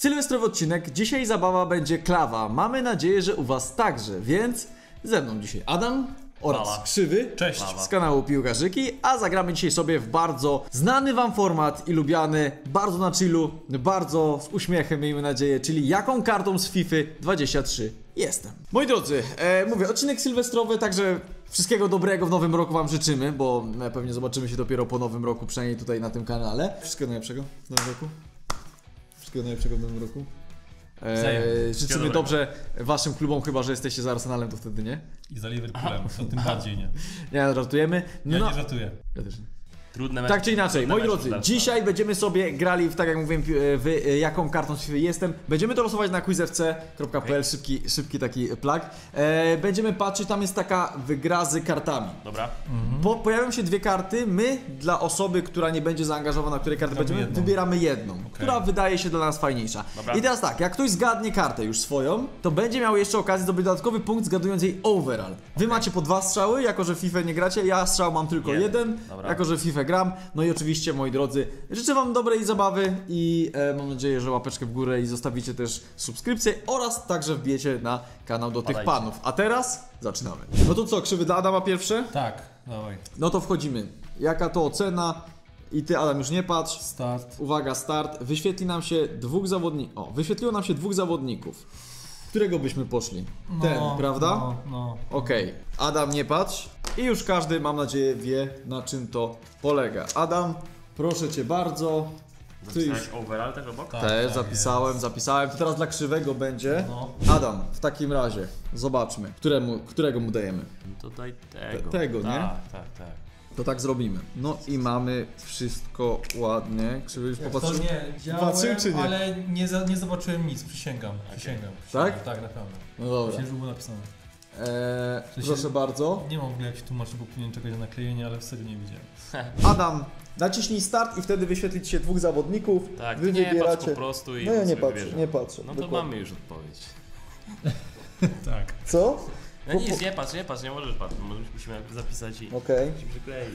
Sylwestrowy odcinek, dzisiaj zabawa będzie klawa. Mamy nadzieję, że u Was także, więc ze mną dzisiaj Adam oraz Klawa. Krzywy Cześć. z kanału Piłkarzyki, a zagramy dzisiaj sobie w bardzo znany Wam format i lubiany, bardzo na chillu, bardzo z uśmiechem miejmy nadzieję, czyli jaką kartą z FIFA 23 jestem. Moi drodzy, e, mówię, odcinek sylwestrowy, także wszystkiego dobrego w nowym roku Wam życzymy, bo e, pewnie zobaczymy się dopiero po nowym roku, przynajmniej tutaj na tym kanale. Wszystkiego najlepszego w nowym roku. Wszystkiego najlepszego w nowym roku. E, Wszystkiego życzymy dobrego. dobrze waszym klubom, chyba że jesteście za Arsenalem, to wtedy nie. I za Liverpoolem, to tym bardziej nie. Nie, żartujemy. Ja No, nie żartuję. ja też nie. Trudne mecze. Tak czy inaczej, moi drodzy, dla- dzisiaj będziemy sobie grali w, tak jak mówiłem, pi- w y, jaką kartą z FIFA jestem. Będziemy to losować na quizfc.pl, szybki, szybki taki plug. E, będziemy patrzeć, tam jest taka wygra z kartami. Dobra. Po, pojawią się dwie karty, my dla osoby, która nie będzie zaangażowana, której karty Wybieramy będziemy, jedną. wybieramy jedną, która wydaje się dla nas fajniejsza. Dobra. I teraz tak, jak ktoś zgadnie kartę już swoją, to będzie miał jeszcze okazję zdobyć dodatkowy punkt zgadując jej overall. Wy macie po dwa strzały, jako że FIFA nie gracie, ja strzał mam tylko jeden, Jeden. Dobra. jako że w Gram. No i oczywiście, moi drodzy, życzę wam dobrej zabawy i e, mam nadzieję, że łapeczkę w górę i zostawicie też subskrypcję oraz także wbijecie na kanał do tych Padajcie. panów. A teraz zaczynamy. No to co, krzywy dla Adama pierwsze? Tak, dawaj. No to wchodzimy. Jaka to ocena? I ty, Adam, już nie patrz. Start. Uwaga, start. Wyświetli nam się dwóch zawodników. O, wyświetliło nam się dwóch zawodników. Którego byśmy poszli? Ten, prawda? No, no. Okej. Adam, nie patrz. I już każdy, mam nadzieję, wie na czym to polega. Adam, proszę cię bardzo. Ty już Zapisałeś overall też obok? Tak, też tak, zapisałem, zapisałem. To teraz dla krzywego będzie. No. Adam, w takim razie, zobaczmy, któremu, którego mu dajemy. No to daj tego. Te- tego, nie? Tak, tak, tak. To tak zrobimy. No i mamy wszystko ładnie. Krzywy już To popatrzył. nie, Patrzył, działałem, czy nie? ale nie, za, nie zobaczyłem nic, przysięgam. Przysięgam. Tak? przysięgam. Tak, naprawdę. No dobra. Myślę, że było napisane. Eee, To się- proszę bardzo. Nie mam w ogóle jak się tłumaczyć, bo powinien czekać na naklejenie, ale w serio nie widziałem. Adam, naciśnij start i wtedy wyświetlić się dwóch zawodników. Tak, Wy ty nie patrz wybieracie. po prostu i No ja nie sobie patrzę, wybierze. nie patrzę. No to dokładnie. mamy już odpowiedź. Tak. Co? No nic, nie patrz, nie patrz, nie możesz patrzeć. Może Musimy jakby zapisać i Okej. się przykleić.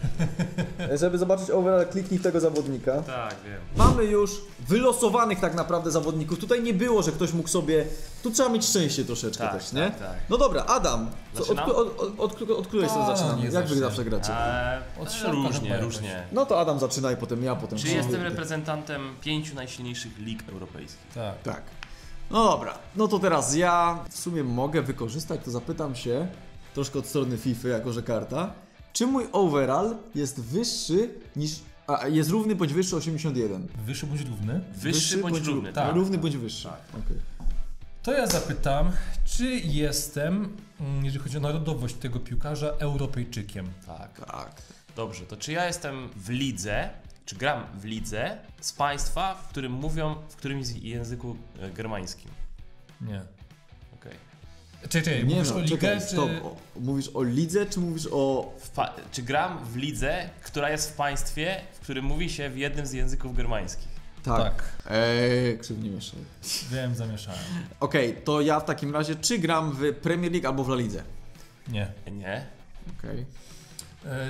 Żeby zobaczyć overall, kliknij w tego zawodnika. Tak, wiem. Mamy już wylosowanych tak naprawdę zawodników. Tutaj nie było, że ktoś mógł sobie. Tu trzeba mieć szczęście troszeczkę Tak, też, nie? tak, tak. No dobra, Adam, co, od, Zaczynam? od, od, od, od, od której strony A, zaczynamy? nie Jak wy zawsze gracie? Eee, Od e, różnie, różnie. No to Adam zaczynaj, potem ja, potem Czy jestem reprezentantem pięciu najsilniejszych lig europejskich? Tak. Tak. No dobra, no to teraz ja w sumie mogę wykorzystać, to zapytam się troszkę od strony FIFA, jako że karta. Czy mój overall jest wyższy niż. A, jest równy bądź wyższy 81? Wyższy bądź równy? Wyższy bądź równy, tak. tak. Równy bądź wyższy. Okej. To ja zapytam, czy jestem, mm, jeżeli chodzi o narodowość tego piłkarza, Europejczykiem? Tak. Tak. Dobrze, to czy ja jestem w lidze, czy gram w lidze z państwa, w którym mówią w którymś z języku e, germańskim? Nie. Okej. Czekaj, czekaj, Nie mówisz no, o ligę, czekaj, czy... stop. O, mówisz o lidze, czy mówisz o. Czy gram w lidze, która jest w państwie, w którym mówi się w jednym z języków germańskich? Tak. Tak. Eee, krzywnie mieszaj. Wiem, zamieszałem. Okej, to ja w takim razie, czy gram w Premier League albo w La Lidze? Nie. Nie. Okej. E,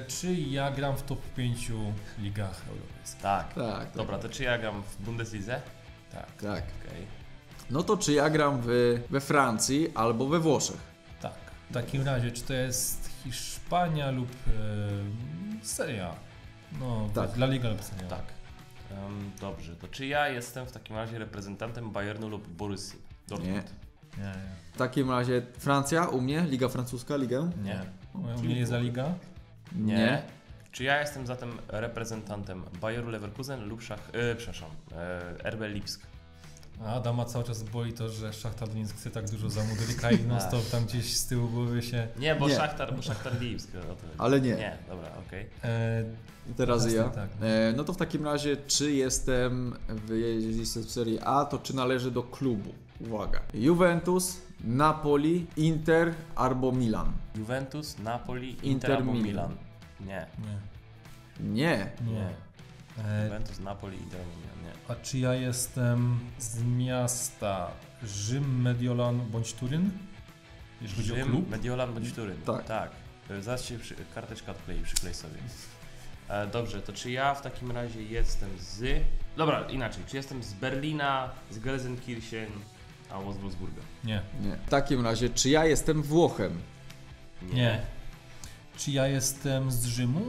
czy ja gram w top 5 ligach europejskich? Tak. Tak, tak. Dobra, to czy ja gram w Bundeslidze? Tak. Tak. Okej. No to czy ja gram w, we Francji albo we Włoszech? Tak. W takim razie, czy to jest Hiszpania lub e, Serie A? No, Tak. dla Liga lub Serie A. Tak. Em, dobrze, to czy ja jestem w takim razie reprezentantem Bayernu lub Borussii? Dortmund? Nie, nie. W takim razie Francja u mnie, Liga Francuska, Ligę? Nie. U mnie jest Liga? Nie. Czy ja jestem zatem reprezentantem Bayeru Leverkusen lub Szach... E, przepraszam, e, RB Lipsk? A Adama cały czas boi to, że Szachtar Donetsk chce tak dużo za Mudryka i non stop tam gdzieś z tyłu głowy się... Nie, bo Nie. Szachtar, bo Szachtar Lipsk. o to chodzi. Ale nie. Nie, dobra, okej. E, Teraz Jasne, ja. tak. E, no to w takim razie, czy jestem, w, jestem w Serie A, to czy należy do klubu? Uwaga. Juventus, Napoli, Inter albo Milan? Juventus, Napoli, Inter, Inter, albo Milan. Milan. Nie, nie, Nie. nie. E, Juventus, Napoli, Inter albo Milan, nie. a czy ja jestem z miasta Rzym, Mediolan bądź Turyn? Jeśli chodzi o Rzym, klub? Mediolan bądź Turyn. Tak. tak. E, Zaraz się przy... karteczka odklei, przyklej sobie. E, dobrze, to czy ja w takim razie jestem z... Dobra, inaczej. Czy jestem z Berlina, z Gelsenkirchen albo z Wolfsburga? Nie. Nie. W takim razie, czy ja jestem Włochem? Nie. Czy ja jestem z Rzymu?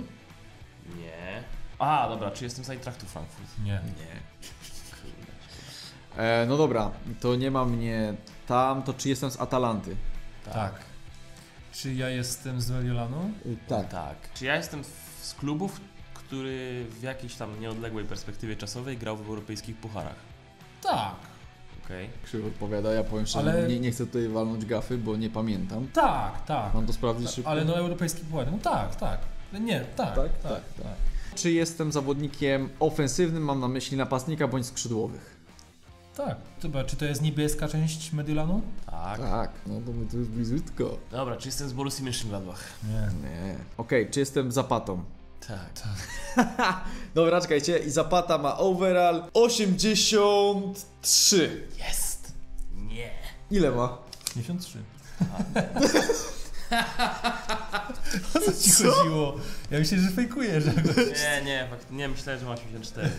Nie. A, dobra, czy jestem z Eintrachtu Frankfurt? Nie. Nie. E, no dobra, to nie ma mnie tam, to czy jestem z Atalanty? Tak. Czy ja jestem z Mediolanu? tak. Tak. Czy ja jestem z klubów, który w jakiejś tam nieodległej perspektywie czasowej grał w europejskich pucharach? Tak. Okej. Krzywo odpowiada, ja powiem szczerze, Ale- nie, nie chcę tutaj walnąć gafy, bo nie pamiętam. Tak, tak. Mam to sprawdzić szybko. Ale no europejski puchar. No tak, tak. Nie, tak. Tak, tak, tak, tak. Czy jestem zawodnikiem ofensywnym, mam na myśli napastnika bądź skrzydłowych? Tak. Chyba, czy to jest niebieska część Mediolanu? Tak. Tak, no to my tu jest blizutko. Dobra, czy jestem z Borussii Mönchengladbach? Nie. Nie. Okej, czy jestem Zapatą? Tak. Dobra, czekajcie, i Zapata ma overall 83. Jest! Nie. Ile ma? 53. O co ci chodziło? Ja myślę, że fejkujesz. Nie, nie, fakt, nie, myślałem, że ma 84.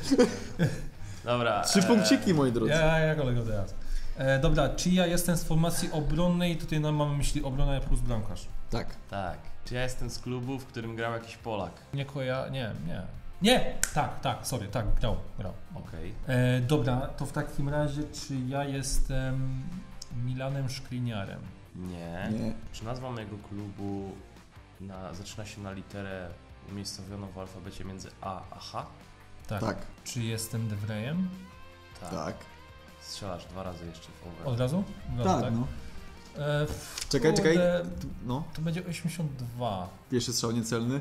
Dobra. Trzy e, punkciki, moi drodzy. Ja, ja kolego teraz. E, dobra, czy ja jestem z formacji obronnej? Tutaj no, mam na myśli obronę plus bramkarz. Tak. Tak. Czy ja jestem z klubu, w którym grał jakiś Polak? Nie koja... Nie, nie. Nie! Tak, tak, sorry, tak, grał, grał. Okej. E, dobra, to w takim razie, czy ja jestem Milanem Szkliniarem? Nie. Nie. Czy nazwa mojego klubu na, zaczyna się na literę umiejscowioną w alfabecie między A a H? Tak. Tak. Czy jestem Devrejem? Tak. Tak. Strzelasz dwa razy jeszcze w over. Od razu? Od razu Tak, no. E, Czekaj, czekaj. kurde, No, To będzie 82. pierwszy strzał niecelny.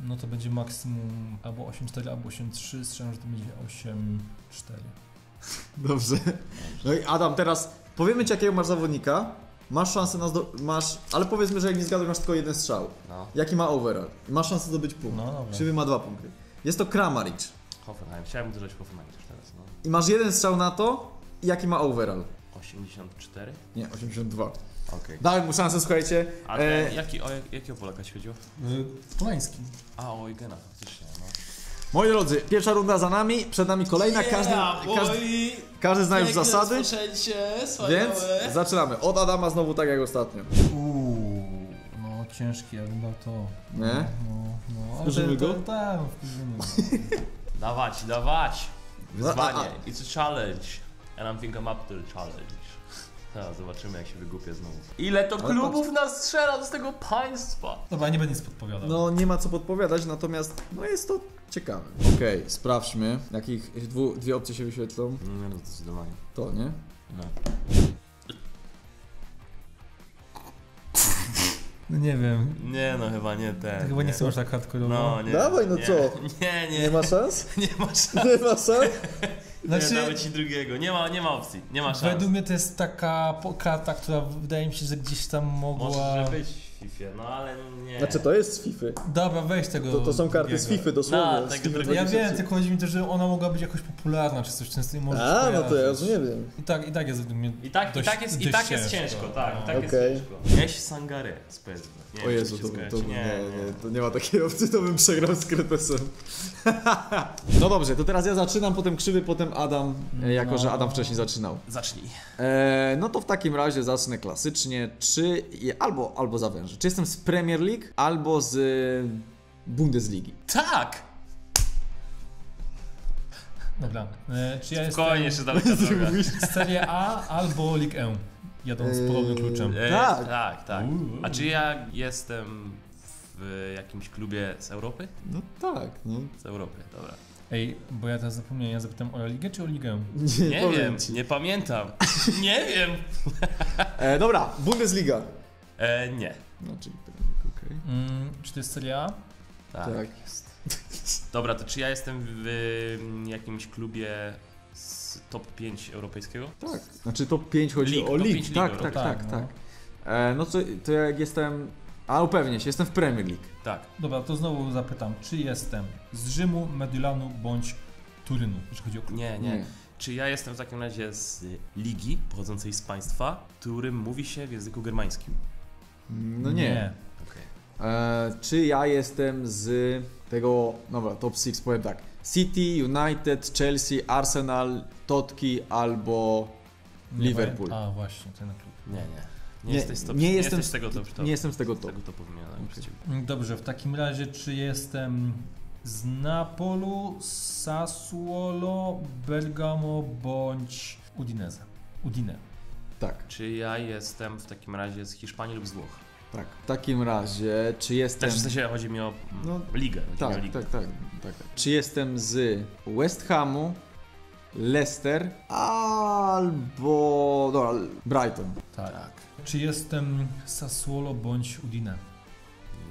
No to będzie maksimum albo 8,4, albo 8,3. Strzelam, że to będzie 8,4. Dobrze. No i Adam, teraz powiemy ci jakiego masz zawodnika. Masz szansę na zdo... masz, ale powiedzmy, że jak nie zgadłeś, masz tylko jeden strzał. No. Jaki ma overall? Masz szansę zdobyć punkt. No dobra. Krzywy ma dwa punkty. Jest to Kramaric. Hoffenheim. Chciałem uderzyć Hoffenheim też teraz, no. I masz jeden strzał na to. Jaki ma overall? 84? Nie, 82. Okej. Dałem mu szansę, słuchajcie. A E, jaki, o jak- jakiego Polaka ci chodziło? Y, Polański. A, o Eugena, faktycznie, no. moi drodzy, pierwsza runda za nami, przed nami kolejna, każdy, każdy, każdy zna już zasady, więc zaczynamy. Od Adama znowu tak jak ostatnio. Uuu, no ciężki, ja bym dał to. Nie? No, no. Wkurzymy to- go? Tak. Dawać, dawać! Wyzwanie. No, It's a challenge. And I'm thinking up to the challenge. Tak, zobaczymy jak się wygłupię znowu. Ile to Ale klubów nas strzela z tego państwa? Dobra, nie będę nic podpowiadał. No nie ma co podpowiadać, natomiast no jest to ciekawe. Okej, sprawdźmy, jakich dwu, dwie opcje się wyświetlą. Nie no, zdecydowanie. To, nie? No. No nie wiem. Nie no, chyba nie ten. Chyba nie chcę aż tak hardkorowo. No, nie. Dawaj, no nie. co? Nie, nie. Nie ma szans? Nie ma szans. Nie ma szans? Znaczy, Nie, damy ci drugiego. Nie ma, nie ma opcji. Nie ma szans. według mnie to jest taka po- karta, która wydaje mi się, że gdzieś tam mogła... Może być FIFA, no ale nie. Znaczy to jest z FIFA. Dobra, weź tego To, to są karty z drugiego. FIFA dosłownie. No, z tego FIFA. Ja 2003. wiem, tylko chodzi mi to, że ona mogła być jakoś popularna, czy coś często i może A, no to ja już nie wiem. I tak, i tak jest według mnie I tak, dość, i tak, jest, i tak jest ciężko, tak, i tak Okej. jest ciężko. Jeś Sangare z PSW. Nie O Jezu, to, to, nie, nie, nie, nie. to nie ma takiej opcji, to bym przegrał z Kretesem. no dobrze, to teraz ja zaczynam, potem Krzywy, potem Adam, e, jako No. że Adam wcześniej zaczynał. Zacznij. E, no to w takim razie zacznę klasycznie, czy albo, albo zawężę. Czy jestem z Premier League, albo z e, Bundesligi. Tak! Dobra. E, czy ja jestem Spokojnie, jeszcze daleka droga. z Serie A albo Ligue 1? Jadąc Eee, podobnym kluczem. E, Tak. tak, tak. A czy ja jestem w jakimś klubie z Europy? No tak, no. Z Europy, dobra. Ej, bo ja teraz zapomniałem, ja zapytam o Ligę czy o Ligę? Nie, Nie powiem wiem, ci. nie pamiętam. nie wiem. E, dobra, Bundesliga. E, nie. No, czyli Premier League, okej. Mm, czy to jest Serie A? Tak. Tak. Dobra, to czy ja jestem w jakimś klubie z top 5 europejskiego? Tak. Znaczy top 5 chodzi League, o top League. Tak, lig tak, tak, tak, tak. no. E, no to, to jak jestem... A upewnię się, jestem w Premier League. Tak. Dobra, to znowu zapytam, czy jestem z Rzymu, Mediolanu bądź Turynu, jeśli chodzi o klub? Nie, nie, Czy ja jestem w takim razie z ligi pochodzącej z państwa, którym mówi się w języku germańskim? No nie. Okej. E, czy ja jestem z tego, dobra, top 6 powiem tak. City, United, Chelsea, Arsenal, Totki albo Nie Liverpool. pamię- A, właśnie, ten klub. Nie, nie. Nie, Nie, jesteś z top, nie jestem jesteś z- z tego top, top. nie jestem z tego Z top. tego topu ciebie. Mm, Dobrze, w takim razie, czy jestem z Napolu, Sassuolo, Bergamo bądź Udinese? Udine. Tak, Czy ja jestem w takim razie z Hiszpanii lub z Włoch? tak. W takim razie, czy jestem... Też w sensie chodzi mi o No, ligę. Mi o Tak, ligę. tak, tak, tak. Czy jestem z West Hamu, Leicester albo dobra, Brighton? Tak. Tak. Czy jestem Sassuolo bądź Udine?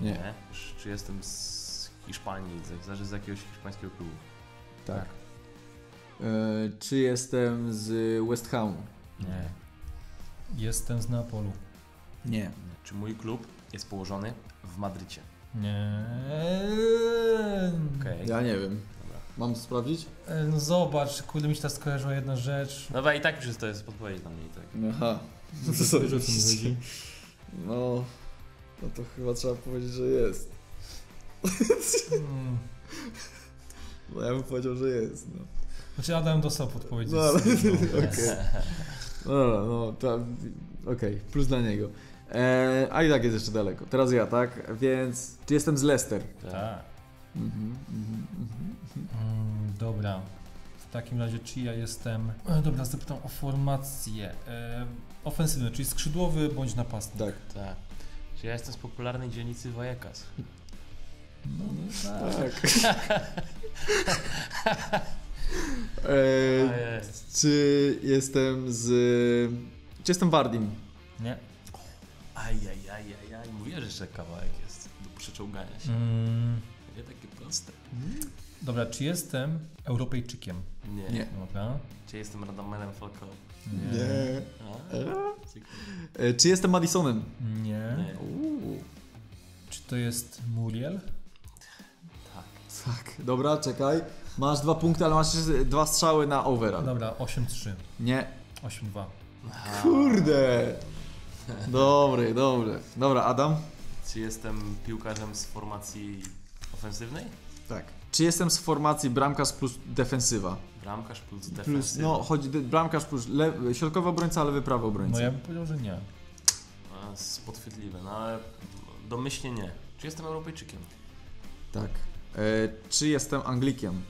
Nie. Czy- Czy jestem z Hiszpanii, z- zależy z jakiegoś hiszpańskiego klubu? Tak. E, czy jestem z West Hamu? Nie. Jestem z Napolu. Nie. Czy mój klub jest położony w Madrycie? Nie. Okej. Ja nie wiem. Dobra. Mam to sprawdzić? E, No zobacz, kurde mi się teraz skojarzyła jedna rzecz. Dobra, i tak już to jest podpowiedź dla mnie. i Tak. Aha. Wiesz, o co mi chodzi? No, no to chyba trzeba powiedzieć, że jest. Mm. No ja bym powiedział, że jest. No, Znaczy Adam dostał podpowiedź. no ale No, okej. No, dobra, no to okej, plus dla niego. E, a i tak jest jeszcze daleko. Teraz ja, tak? Więc czy jestem z Leicester? Tak. Mhm, mhm, mhm. Mm, dobra. W takim razie, czy ja jestem. E, dobra, zapytam o formację. E, ofensywny, czyli skrzydłowy bądź napastnik. Tak. Tak. Czy ja jestem z popularnej dzielnicy Vallecas? No, no tak. Tak. e, jest. czy jestem z... Czy jestem Wardim? Nie. Ajajajajaj. Mówię, że jeszcze kawałek jest do przeczołgania się. Mm, Nie takie proste. dobra, czy jestem Europejczykiem? Nie. Nie. Dobra. Czy jestem Radamenem Falcao? Nie. A? Ciekawe. E, czy jestem Madisonem? Nie. Nie. Czy to jest Muriel? Tak. Tak, dobra, czekaj. Masz dwa punkty, ale masz jeszcze dwa strzały na overall. Dobra, 8-3. Nie. 8-2. Aha. Kurde. Dobry, dobry. Dobra, Adam? Czy jestem piłkarzem z formacji ofensywnej? Tak. Czy jestem z formacji bramkarz plus defensywa? Bramkarz plus Plus, defensywa. no, chodzi bramkarz plus lewy, środkowy obrońca, lewy prawy obrońca. No ja bym powiedział, że nie. Jest podchwytliwe, no ale domyślnie nie. Czy jestem Europejczykiem? Tak. E, czy jestem Anglikiem?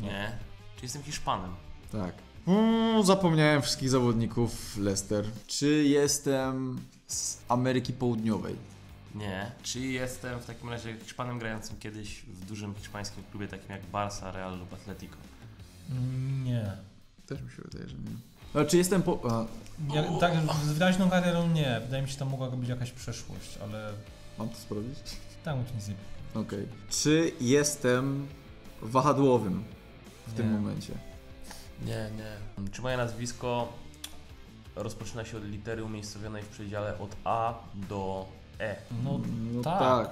Nie. Czy jestem Hiszpanem? Tak. Mm, zapomniałem wszystkich zawodników Leicester. Czy jestem z Ameryki Południowej? Nie. Czy jestem w takim razie Hiszpanem grającym kiedyś w dużym hiszpańskim klubie takim jak Barca, Real lub Atletico? Mm, Nie. Też mi się wydaje, że nie. A, czy jestem po... A, Ja, tak, z wyraźną karierą nie. Wydaje mi się, że tam mogła być jakaś przeszłość, ale mam to sprawdzić? tam to nic nie Okej. Czy jestem wahadłowym w tym Nie. momencie? Nie, nie. Czy moje nazwisko rozpoczyna się od litery umiejscowionej w przedziale od A do E? No, no tak. tak.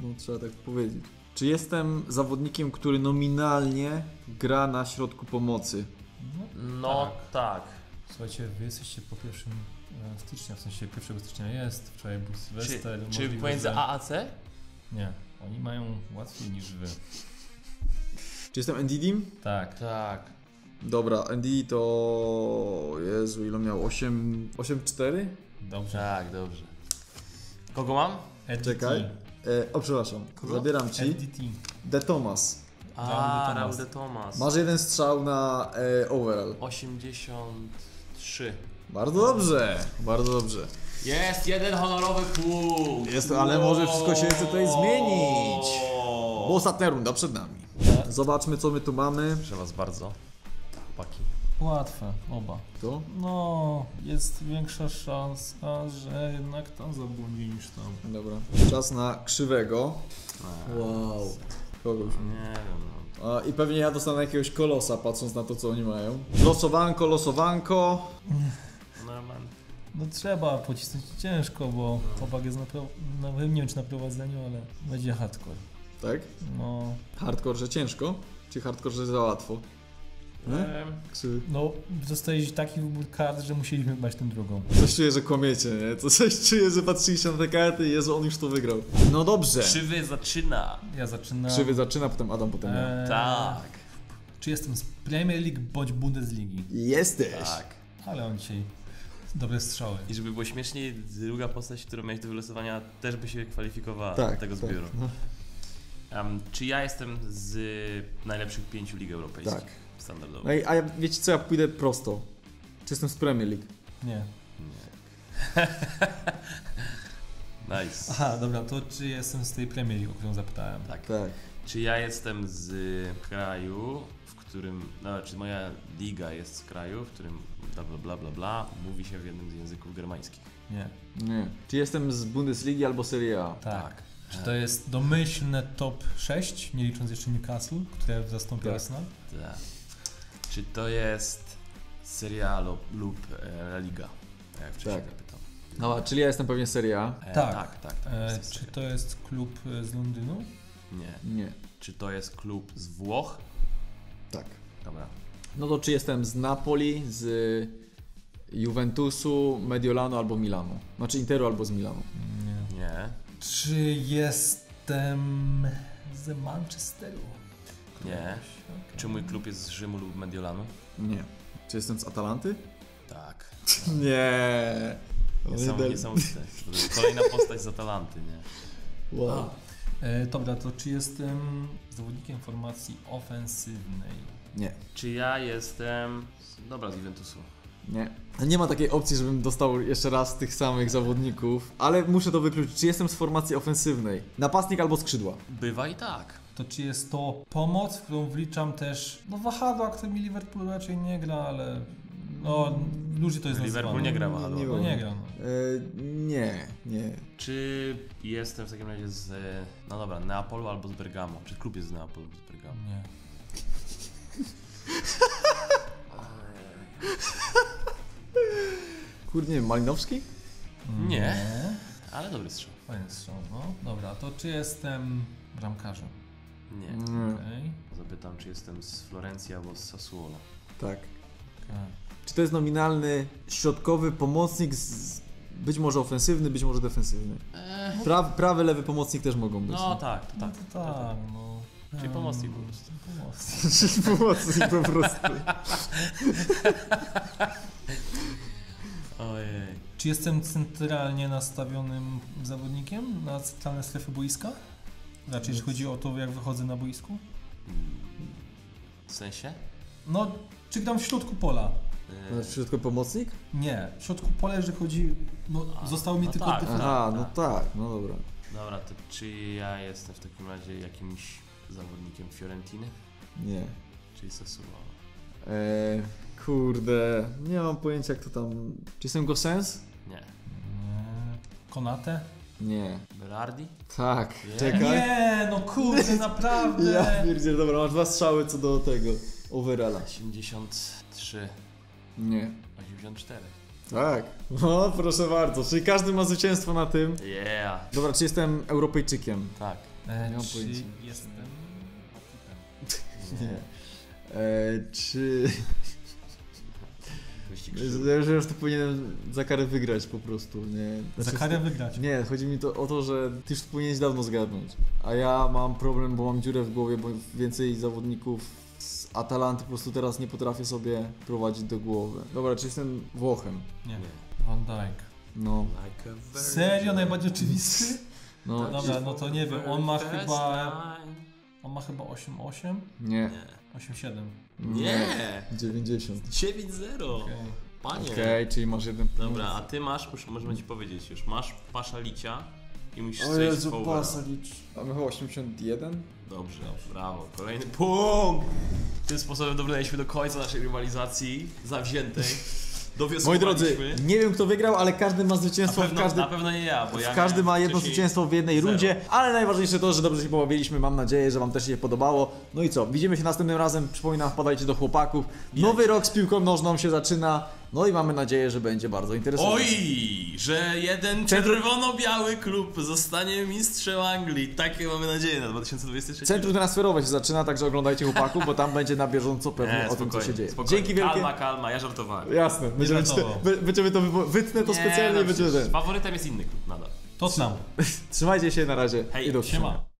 No trzeba tak powiedzieć. Czy jestem zawodnikiem, który nominalnie gra na środku pomocy? no. No tak. Słuchajcie, wy jesteście po pierwszym e, stycznia, w sensie 1 stycznia jest, wczoraj był Czy, Sylwester. czy możliwe, pomiędzy że- A a C? Nie, oni mają łatwiej niż wy. Czy jestem Ndidim? Tak. Tak. Dobra, Ndidi to... Jezu, ile miał? 8... 8-4? Dobrze. Tak, dobrze. Kogo mam? LDT. Czekaj. E, o, przepraszam. Kogo? Zabieram ci. LDT. De Thomas. A, Raul de Thomas. de Thomas. Masz jeden strzał na e, overall. 83. Bardzo dobrze, bardzo dobrze. Jest jeden honorowy punkt. Jest, ale może wszystko się jeszcze tutaj zmienić. Bo ostatnia runda przed nami. Zobaczmy, co my tu mamy. Proszę was bardzo. Chłopaki. Łatwe, oba. To? No, jest większa szansa, że jednak tam zabłądzi niż tam. Dobra. Czas na krzywego. Wow. Kogoś. Nie wiem, no. A, I pewnie ja dostanę jakiegoś kolosa, patrząc na to, co oni mają. Losowanko, losowanko. Normalnie. No trzeba pocisnąć ciężko, bo chłopak jest na, pro... no, nie wiem czy na prowadzeniu, ale będzie hardcore. Tak? No, Hardcore, że ciężko? Czy hardcore, że za łatwo? Czy... No, zostałeś taki wybór kart, że musieliśmy brać tę drugą. Coś czuję, że kłamiecie, nie? To coś czuję, że patrzyliście na te karty i Jezu, on już to wygrał. No dobrze. Krzywy zaczyna. Ja zaczynam. Krzywy zaczyna, potem Adam, potem ja. Eee, Tak, Czy jestem z Premier League bądź Bundesligi? Jesteś! tak. Ale on dzisiaj dobre strzały. I żeby było śmieszniej, druga postać, którą miałeś do wylosowania, też by się kwalifikowała Tak, do tego tak, zbioru. no. Em, czy ja jestem z najlepszych pięciu lig europejskich? Tak. Standardowo. No i, a ja, wiecie co, ja pójdę prosto. Czy jestem z Premier League? Nie. Nie. nice. Aha, dobra, to czy jestem z tej Premier League, o którą zapytałem? Tak. Tak. Czy ja jestem z kraju, w którym, no, czy moja liga jest z kraju, w którym bla bla bla bla bla mówi się w jednym z języków germańskich? Nie. Nie. Czy jestem z Bundesligi albo Serie A? Tak. Czy to jest domyślne top 6, nie licząc jeszcze Newcastle, które zastąpi Tak. Arsenal? Tak. Czy to jest Serie A lub, lub e, La Liga? Jak wcześniej Tak. zapytam. No, czyli ja jestem pewnie Serie A? E, Tak. tak, tak. tak E, czy to jest klub e, z Londynu? Nie. Nie. Czy to jest klub z Włoch? Tak. Dobra. No to czy jestem z Napoli, z Juventusu, Mediolanu albo Milanu? Znaczy Interu albo z Milanu. Nie. Nie. Czy jestem z Manchesteru? Nie. Czy mój klub jest z Rzymu lub Mediolanu? Nie. Czy jestem z Atalanty? Tak. Nie. Niesam, niesamowite. Jest Kolejna postać z Atalanty, nie? Wow. E, dobra, to czy jestem zawodnikiem formacji ofensywnej? Nie. Czy ja jestem... Dobra, z Juventusu. Nie. Nie ma takiej opcji, żebym dostał jeszcze raz tych samych zawodników, ale muszę to wykluczyć. Czy jestem z formacji ofensywnej? Napastnik albo skrzydła? Bywa i tak. To czy jest to pomoc, w którą wliczam też no wahadła, którymi Liverpool raczej nie gra, ale no ludzie to jest Liverpool nazywane. nie gra wahadła. Nie No nie gra, no. E, nie, nie. Czy jestem w takim razie z... No dobra, Neapolu albo z Bergamo? Czy klub jest z Neapolu albo z Bergamo? Nie. Kurde, nie wiem, Malinowski? Nie. Ale dobry strzał. Fajny strzał, no. Dobra, to czy jestem bramkarzem? Nie. Nie. Okej. Zapytam, czy jestem z Florencji albo z Sassuolo. Tak. okej. Czy to jest nominalny środkowy pomocnik, z, być może ofensywny, być może defensywny? Pra, prawy, lewy pomocnik też mogą być. No tak, to No tak. to tak, no. Czyli pomocnik po prostu. Pomocnik. pomocnik po prostu. Czy jestem centralnie nastawionym zawodnikiem na centralne strefy boiska? Znaczy, jeśli chodzi o to, jak wychodzę na boisku? W sensie? No, czy gram w środku pola? Yy, W środku pomocnik? Nie, w środku pola, jeżeli chodzi... No, A, zostało mi no tylko... tak. Aha, no tak. tak, no dobra. Dobra, to czy ja jestem w takim razie jakimś zawodnikiem Fiorentiny? Nie. Czyli Sassuolo? Eee, kurde, nie mam pojęcia jak to tam... Czy jestem Gosens? Nie. Nie. Konate? Nie. Berardi? Tak, Nie. czekaj. Nie, no kurde, naprawdę! Ja pierdzielę, dobra, masz dwa strzały co do tego overalla. 83. Nie. 84. Tak. No, proszę bardzo, czyli każdy ma zwycięstwo na tym. Yeah. Dobra, czy jestem Europejczykiem? Tak. E, Nie mam czy pojęcia. jestem... Nie. Eee, czy... Wyścig Ja już, to powinienem za karę wygrać po prostu, nie? Za Znaczy, karę wygrać. Nie, chodzi mi to o to, że ty już to powinieneś dawno zgadnąć. A ja mam problem, bo mam dziurę w głowie, bo więcej zawodników z Atalanty po prostu teraz nie potrafię sobie prowadzić do głowy. Dobra, czy jestem Włochem? Nie. Nie. Van Dijk. No, Like. Serio? Najbardziej oczywisty? no, Dobra, no to nie wiem, on ma chyba-. On ma chyba 8-8? nie, Nie. 8-7. Nie. 90. 9-0. Okej. Panie. Okej, czyli masz jeden punkt. Dobra, a ty masz, już możemy ci powiedzieć już, masz pasza licia i musisz O Jezu, licz. A my chyba 81? Dobrze, brawo. Kolejny punkt! Tym sposobem dobrnęliśmy do końca naszej rywalizacji zawziętej. Moi drodzy, nie wiem kto wygrał, ale każdy ma zwycięstwo pewno, w każdym... na pewno nie ja, bo ja Każdy ma jedno zwycięstwo w jednej zero. rundzie, ale najważniejsze to, że dobrze się pobawiliśmy. Mam nadzieję, że Wam też się podobało. No i co? Widzimy się następnym razem. Przypominam, wpadajcie do chłopaków. Nowy rok z piłką nożną się zaczyna, No i mamy nadzieję, że będzie bardzo interesujące. Oj, że jeden czerwono-biały klub zostanie mistrzem Anglii. Takie mamy nadzieję na 2023 Centrum transferowe się zaczyna, także oglądajcie chłopaków, bo tam będzie na bieżąco pewnie Nie, o tym, co się dzieje. spokojnie. Dzięki wielkie. Kalma, kalma, ja żartowałem. Jasne, będziemy, będziemy to, wytnę to specjalnie no i będzie przecież ten. Faworytem jest inny klub nadal. Tottenham. Trzymajcie się na razie Hej, i do Siema.